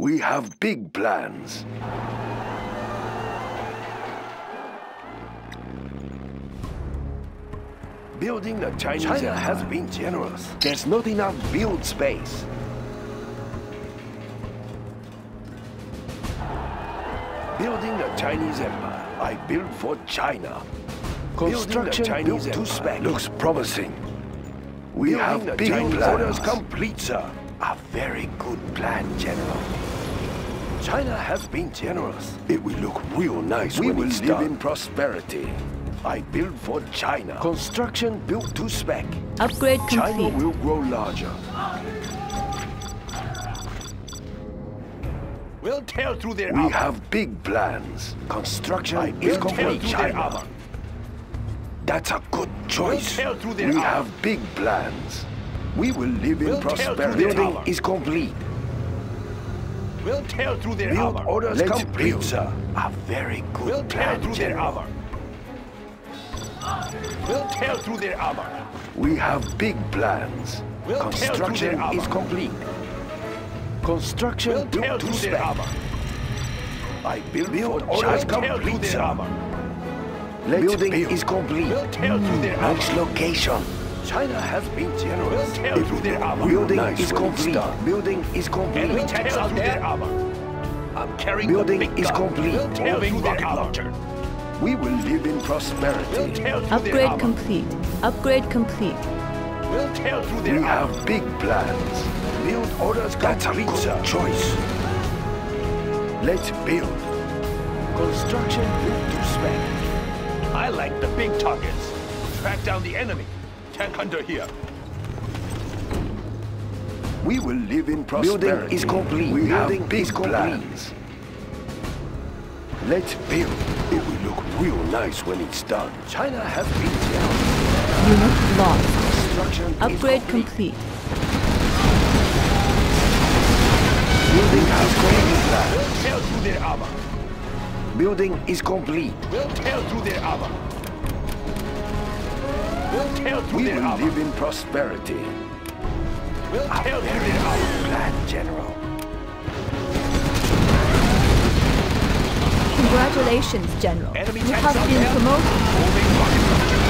We have big plans. Building the Chinese China Empire. has been generous. There's not enough build space. Building the Chinese Empire. I build for China. Construction Chinese built to spec. Looks promising. We Building have big Chinese plans. Orders complete, sir. A very good plan, General. China has been generous. It will look real nice we when will live done. in prosperity. I build for China. Construction built to spec. Upgrade complete. China will grow larger. We'll tear through their We armor. have big plans. Construction I is complete, China. That's a good choice. We'll we armor. have big plans. We will live we'll in prosperity. Building is complete. We'll tear through their Build armor. orders Let's complete, build. sir. A very good we'll plan, tear through General. their armor. We'll tear through their armor. We have big plans. We'll Construction is complete. Construction we'll built to spec. Armor. I build build orders complete, sir. Armor. Let's Building build. is complete. We'll tear mm, through their nice location. China has been generous. We'll tear through their armor. Building nice is complete. Building is complete. Enemy tanks out there. Armor. I'm carrying Building the big is gun. complete. We'll tear through their armor. Launcher. We will live in prosperity. We'll Upgrade complete. Upgrade complete. We'll tear through their We armor. have big plans. Build orders That's complete, a good sir. choice. Let's build. Construction built to spec. I like the big targets. Track down the enemy. Tank hunter here. We will live in prosperity. Building is complete. We Building have big plans. Let's build. It will look real nice when it's done. China has been down. Unit lost. Construction Upgrade complete. complete. Building has complete plans. We'll tear through their armor. Building is complete. We'll tear through their armor. We'll tear through we will armor. live in prosperity. We'll tear A through very their armor. good plan, General. Congratulations, General. Enemy you have been there. promoted. Moving rocket launcher.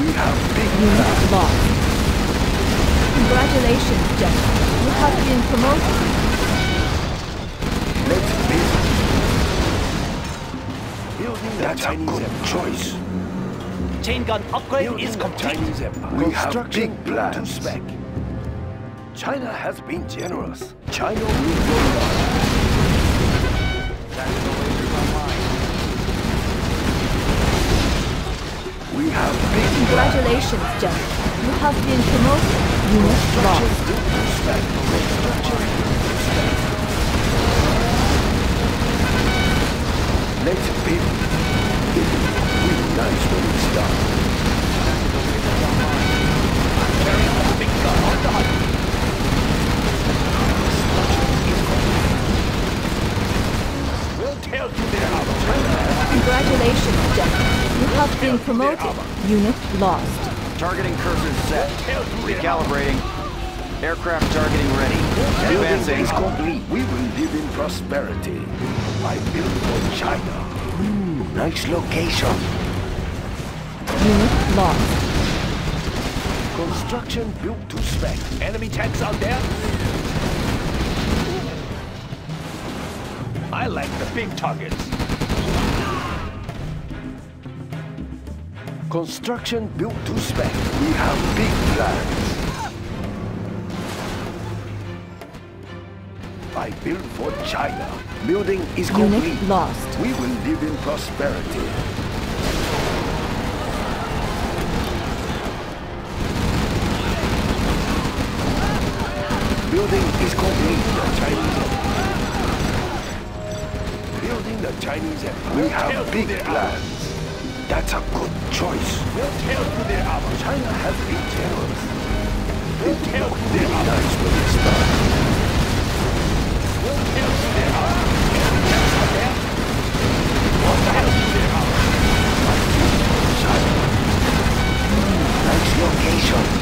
We have big Unit plans. lost. Congratulations, General. You have been promoted. Let's build. Building That's a good choice. Chain gun upgrade Building is complete. We have big plans. To spec. China has been generous. China will grow large. We have big plans. Congratulations, General. You have been promoted. Unit lost. Built to spec. Construction built to spec. Let's build. Nice when it's done. Carrying the big gun on the hunt. We'll tear through their armor. Congratulations, General. You have been promoted. Unit lost. Targeting cursor set. Tear through their armor. Recalibrating. Aircraft targeting ready. Advancing. complete. We will live in prosperity. I build for China. Mm, nice location. Unit lost. Construction built to spec. Enemy tanks out there. I like the big targets. Construction built to spec. We have big plans. I build for China. Building is complete. Unit lost. We will live in prosperity. Building is Chinese. Building the Chinese. We have big plans. That's a good choice. We'll tear through their armor. China has been generous. We'll look through their armor. nice. We'll through their armor. Nice location.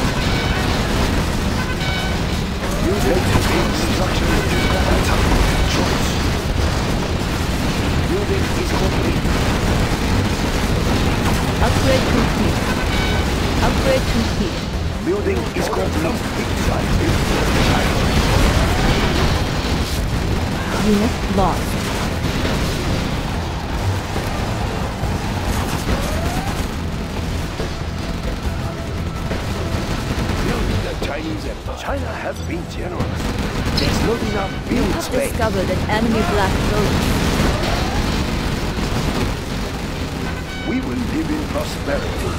Unit lost. China has been generous. There's not enough build have space. discovered an enemy black lotus. We will live in prosperity.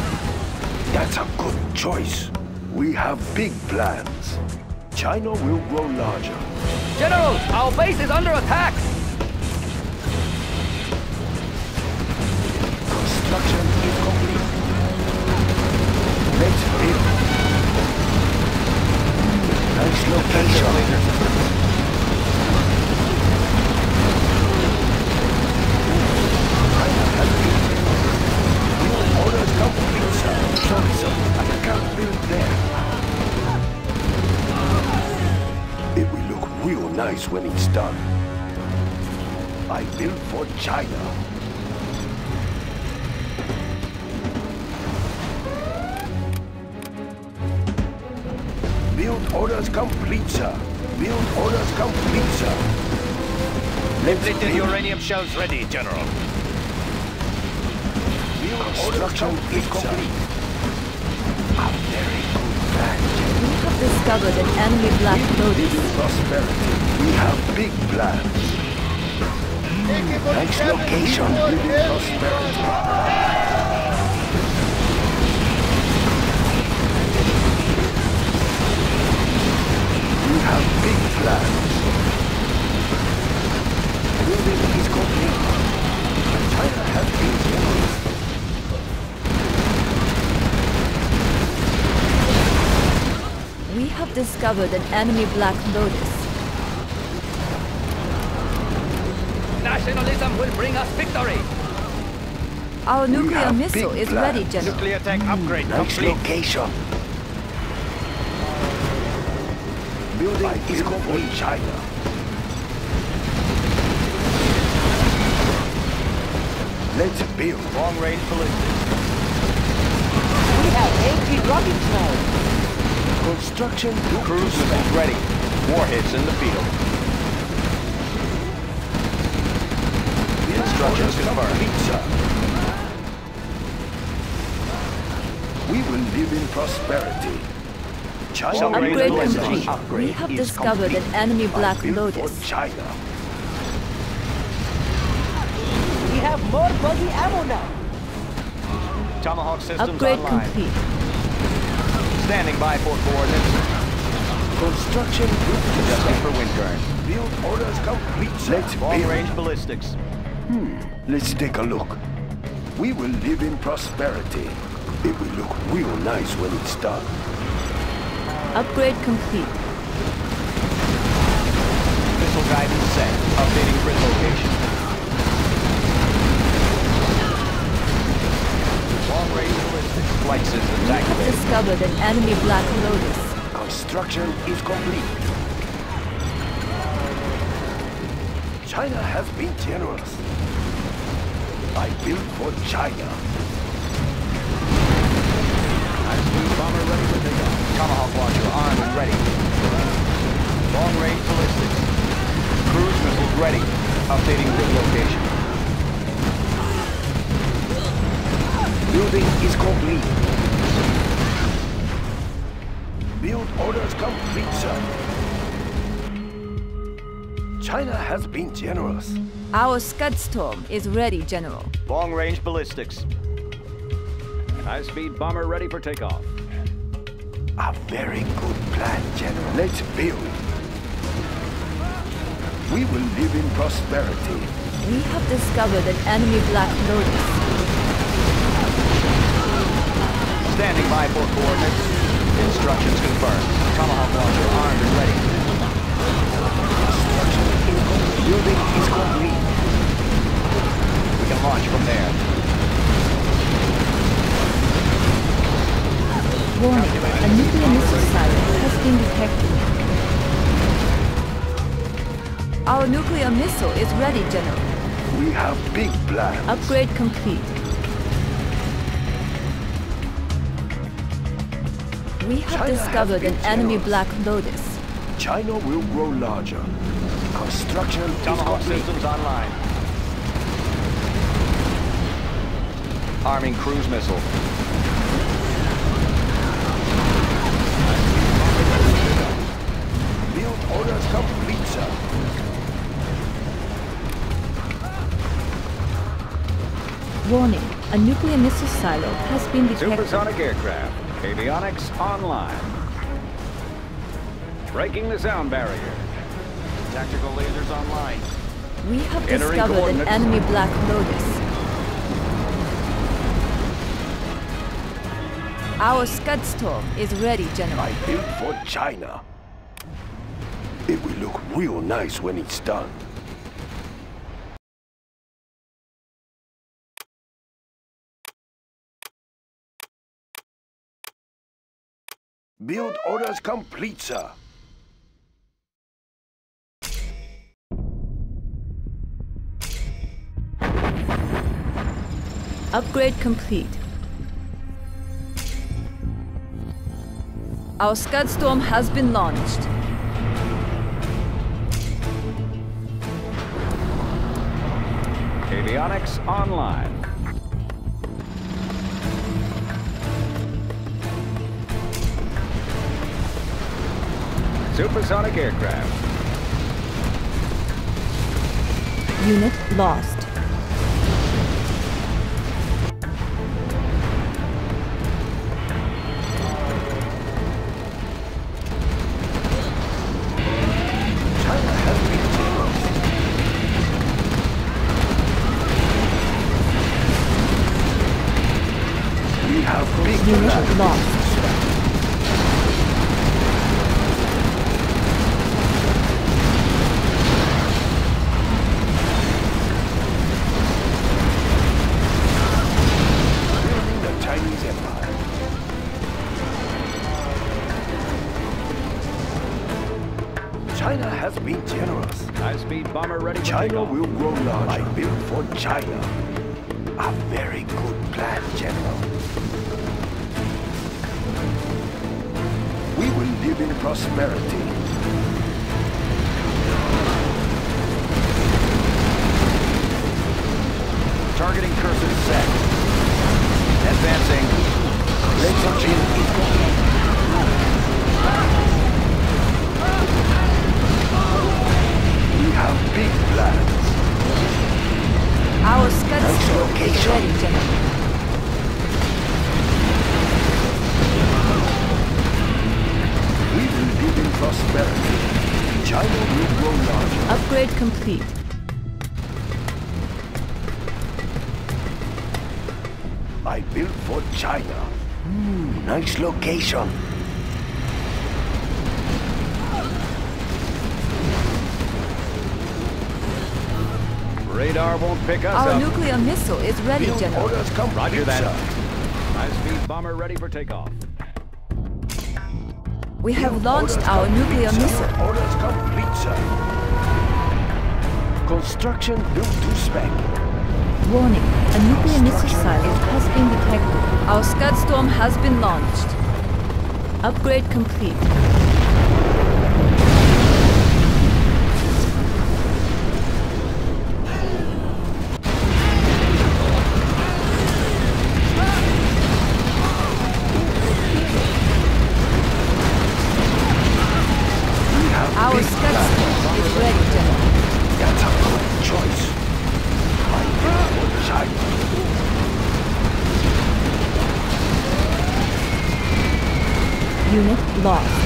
That's a good choice. We have big plans. China will grow larger. General, our base is under attack! Construction is complete. Let's build. Nice location. China has been. New orders complete, sir. Sorry, sir. I can't build there. Nice when it's done. I built for China. Build orders complete, sir. Build orders complete, sir. Let's Depleted uranium shells ready, General. Build Construction is complete. A very good plan, have discovered an enemy black lotus. prosperity. We have big plans. Nice location. Prosperity. We have big plans. Building is complete. China has been We have discovered an enemy black lotus. Nationalism will bring us victory! Our nuclear missile big is ready. General. Nuclear tech upgrade Nice complete. location. Building is complete. China. Let's build. Long range ballistics. We have anti-rocket now. Construction Cruise missiles ready. Warheads in the field. Instructions confirmed. Pizza. We will live in prosperity. China Shall will raise Upgrade complete. upgrade We have discovered complete. an enemy black lotus. For China. We have more buggy ammo now. Tomahawk systems Upgrade online. complete. Standing by for coordinates. Construction Adjusting good. for wind current. Build orders complete. sir. Let's Long-range ballistics. Hmm. Let's take a look. We will live in prosperity. It will look real nice when it's done. Upgrade complete. Missile guidance set. Updating grid location. Long range Flight systems We have discovered an enemy black lotus. Construction is complete. China has been generous. I built for China. Complete. Build orders complete, sir. China has been generous. Our Scud Storm is ready, General. Long range ballistics. High-speed bomber ready for takeoff. A very good plan, General. Let's build. We will live in prosperity. We have discovered an enemy black lotus. Standing by for coordinates. Instructions confirmed. Tomahawk launcher armed and ready. Building is complete. We can launch from there. Warning, a nuclear missile silo has been detected. Our nuclear missile is ready, General. We have big plans. Upgrade complete. We have China has discovered an enemy generous. Black Lotus. China will grow larger. Construction is Tomahawk complete. systems online. Arming cruise missile. Build orders complete, sir. Warning, a nuclear missile silo has been detected. Supersonic aircraft. Avionics online. Breaking the sound barrier. Tactical lasers online. We have Entering discovered an enemy Black Lotus. Our Scud Storm is ready, General. I built for China. It will look real nice when it's done. Build orders complete, sir. Upgrade complete. Our Scud Storm has been launched. Avionics online. Supersonic aircraft. Unit lost. China has been generous. We have big Unit lost. Ready China will grow large. I built for China. A very good plan, General. We will live in prosperity. Upgrade complete. I built for China. Hmm, nice location. Radar won't pick us Our up. nuclear missile is ready, Build General. orders complete, Roger that. sir. High-speed bomber ready for takeoff. We have launched orders our complete, nuclear sir. missile. Orders complete, sir. Construction built to spec. Warning, a nuclear missile site has been detected. Our Scud Storm has been launched. Upgrade complete. Have Our big Scud plans. Storm is ready. That's a good choice. For Unit lost.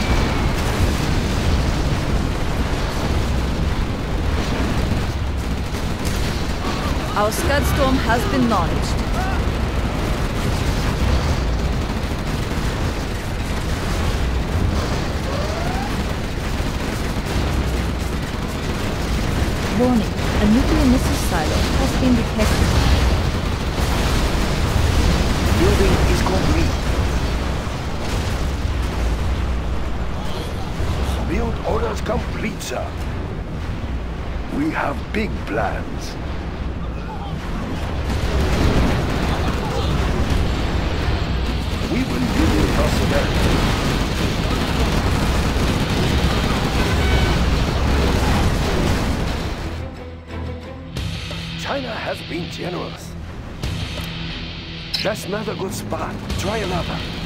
Our Scud Storm has been launched. Warning, a nuclear missile silo has been detected. Building is complete. Build orders complete, sir. We have big plans. We will build a prosperity. China has been generous. That's not a good spot. Try another.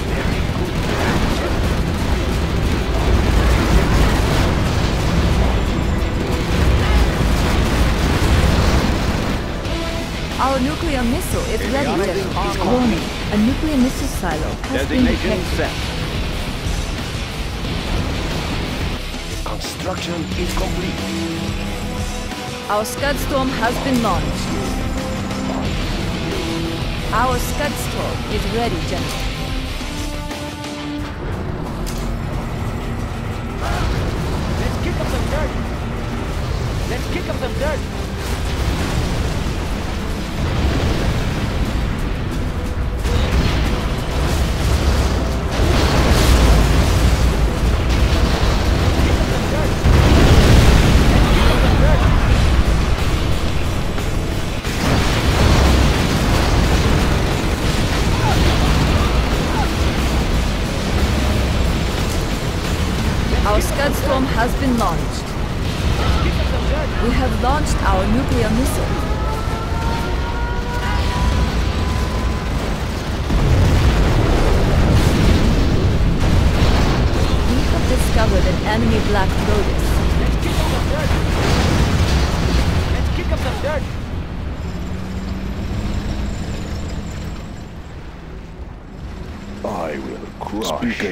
Our nuclear missile is ready, Avionics Warning, a nuclear missile silo has been Designation detected. set. Construction is complete. Our Scud storm has been launched. Our Scud storm is ready, General.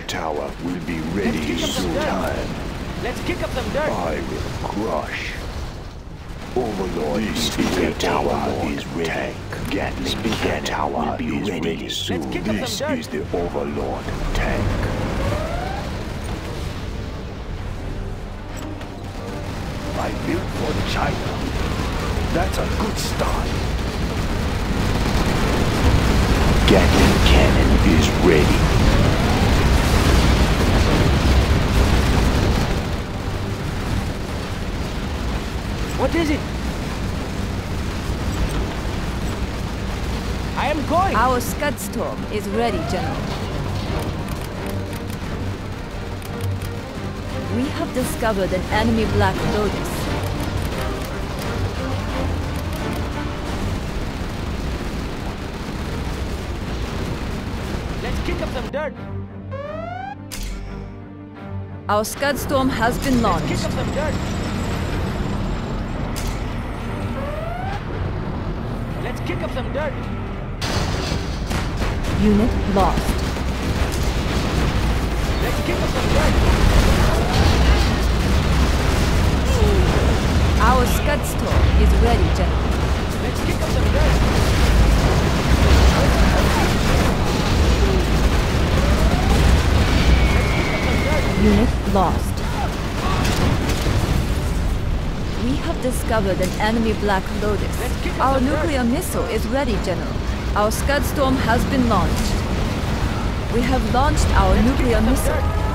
Tower will be ready kick up soon. dirt. Let's kick up some dirt. I will crush. Overlord, the speaker tower is ready. Gatling speaker tower will be ready soon. Let's kick up This some dirt. is the Overlord tank. I built for China. That's a good start. Gatling cannon is ready. What is it? I am going. Our Scud storm is ready, General. We have discovered an enemy Black Lotus. Let's kick up some dirt. Our Scud storm has been Kick launched. up some dirt. Let's kick up some dirt. Unit lost. Our Scud storm is ready, General. Let's kick up some dirt. Unit lost. We have discovered an enemy Black Lotus. Our nuclear missile is ready, General. Our Scud Storm has been launched. We have launched our nuclear missile.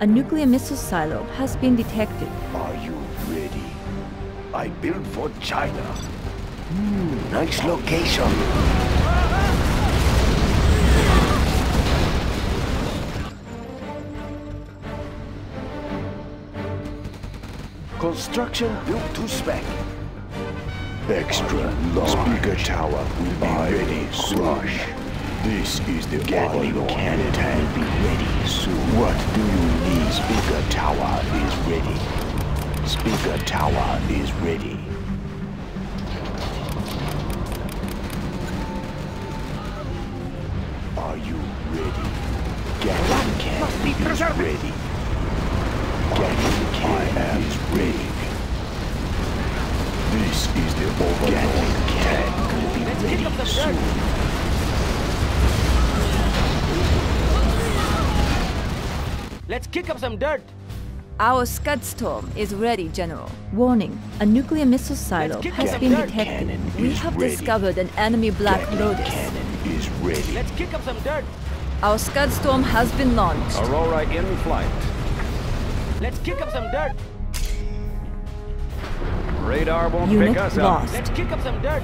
A nuclear missile silo has been detected. Are you ready? I built for China. Hmm, nice location. Construction built to spec. Extra large. Speaker tower will be ready soon. This is the Gatling cannon will be ready soon. What do you need? Speaker tower is ready. Speaker tower is ready. Are you ready? Gatling cannon is ready. Gatling cannon is ready. This is the Overlord. Gatling cannon will be Let's kick up ready soon. Let's kick up some dirt. Our Scud Storm is ready, General. Warning, a nuclear missile silo has been dirt. detected. Cannon We have ready. discovered an enemy Black Gatling Lotus. cannon is ready. Let's kick up some dirt. Our Scud Storm has been launched. Aurora in flight. Let's kick up some dirt. Radar won't Unit pick us up. lost. Let's kick up some dirt.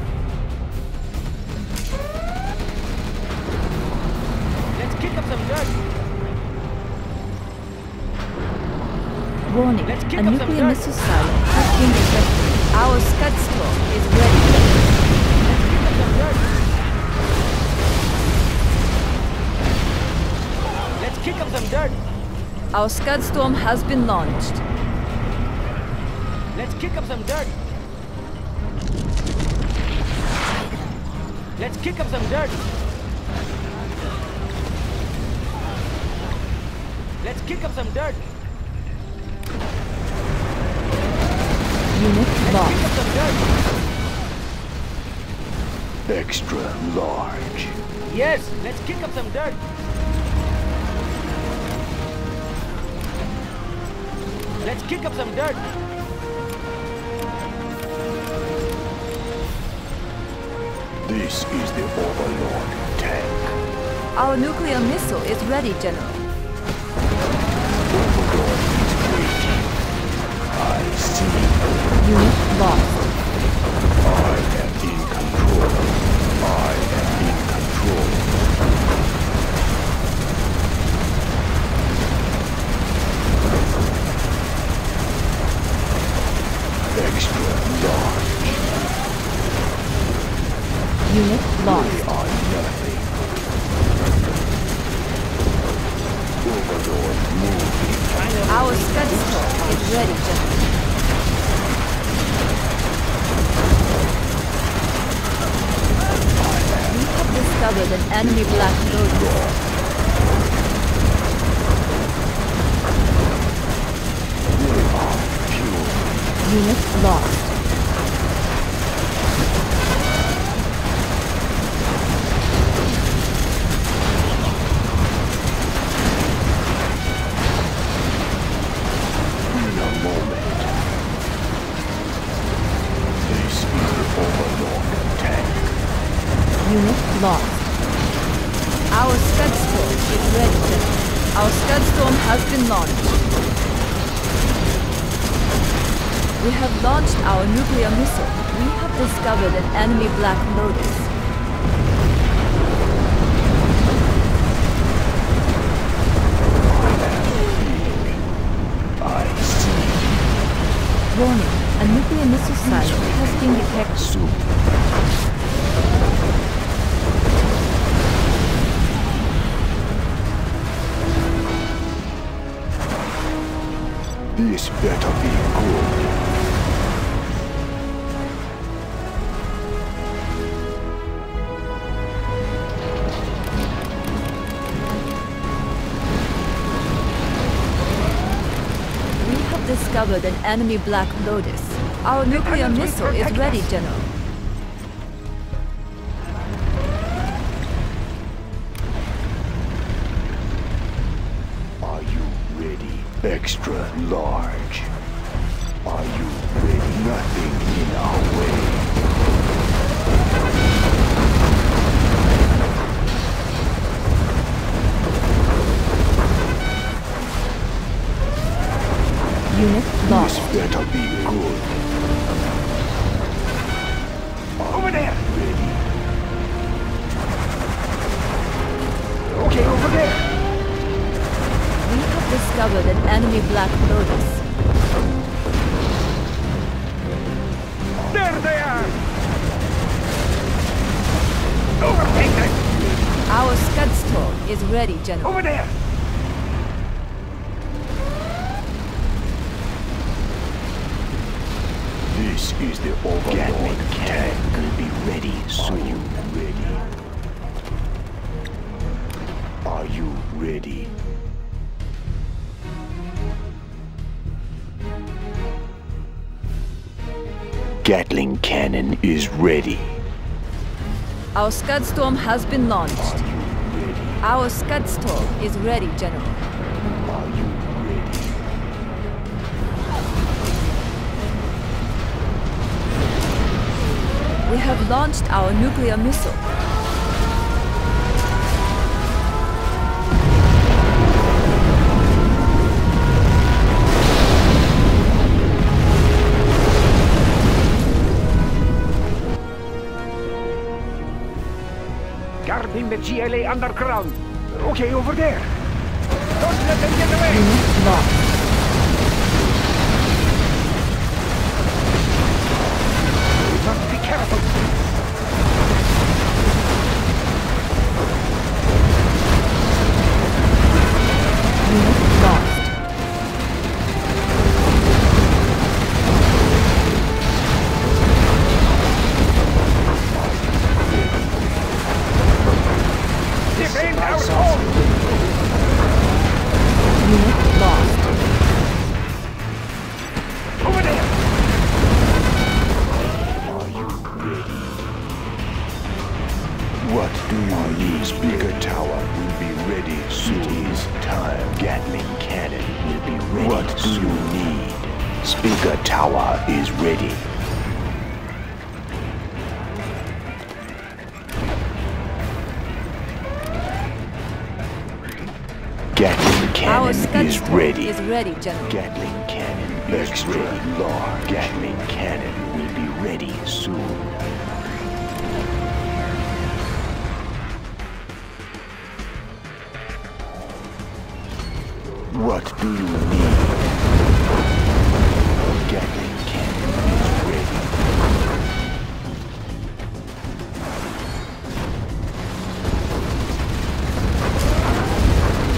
Let's kick up some dirt. Warning, a nuclear missile silo has been detected. Our Scud Storm is ready. Kick up some dirt. Let's kick up some dirt. Our Scud Storm has been launched. Let's kick up some dirt. Let's kick up some dirt. Let's kick up some dirt. Unit lost. up some dirt. Extra large. Yes, let's kick up some dirt. Let's kick up some dirt. This is the Overlord tank. Our nuclear missile is ready, General. Overlord is waiting. I see. Unit lost. I am in control. I am in control. Extra large. Unit lost. We are nothing. Overlord moving. Our Scud is ready, General. We have discovered an enemy Black Lotus. Unit lost. In a moment. This is the Overlord tank. Unit lost. Our Scud Storm is ready, General. Our Scud Storm has been launched. We have launched our nuclear missile. We have discovered an enemy Black Lotus. I see. Warning, a nuclear missile silo has been detected. Soup. This better discovered an enemy Black Lotus. Our nuclear missile is ready, General. Are you ready? Extra large. Are you ready? Nothing in our way. Unit This better be good. Over there. Okay, over there. We have discovered an enemy Black Lotus. There they are. Overtake them. Our Scud Storm is ready, General. Over there. This is the Overlord tank. will be ready soon. Are you ready? Are you ready? Gatling cannon is ready. Our Scud Storm has been launched. Are you ready? Our Scud Storm is ready, General. We have launched our nuclear missile. Guarding the GLA underground. Okay, over there. Don't let them get away. Ready. General. Gatling cannon ready. Large. Gatling cannon will be ready soon. What do you need? Gatling cannon is ready.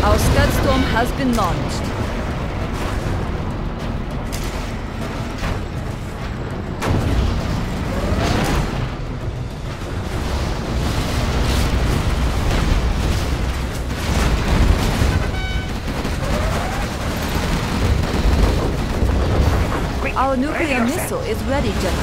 Our Scud Storm has been launched. Ready, General.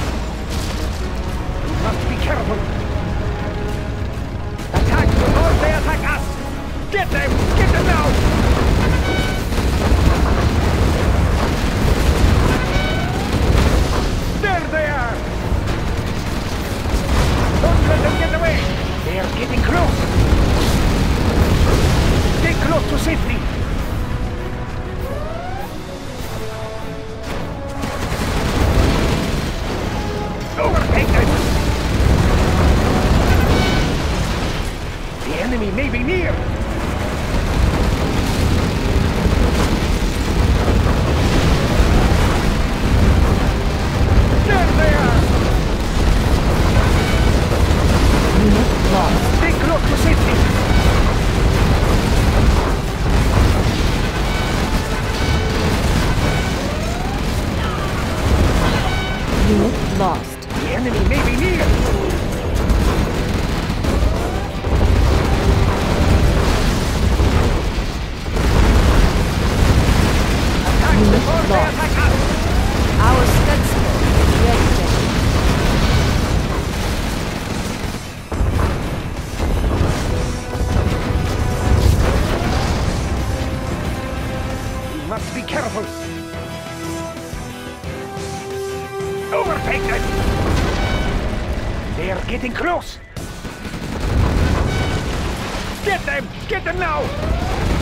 Careful! Overtake them! They are getting close! Get them! Get them now!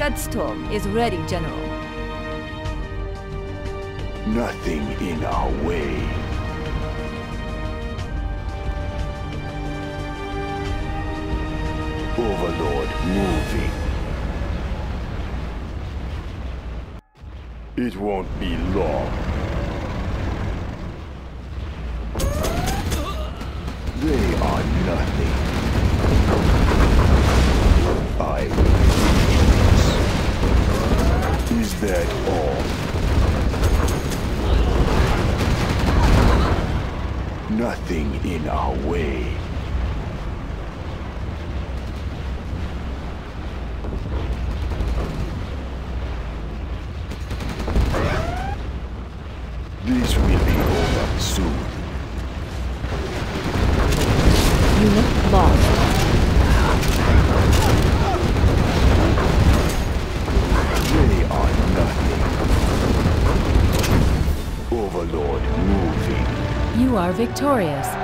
Scudstorm is ready, General. Nothing in our way. Overlord moving. It won't be long. They are nothing. I that all? Nothing in our way. Victorious.